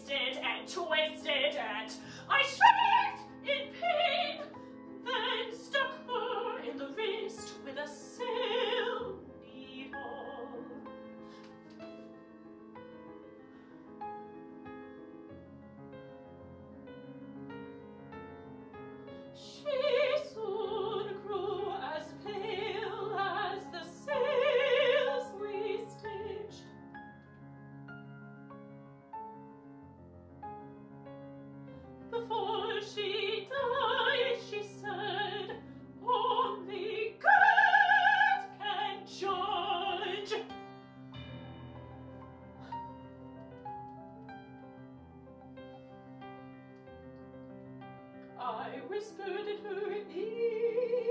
twisted and twisted and I shriveled. I whispered in her ear,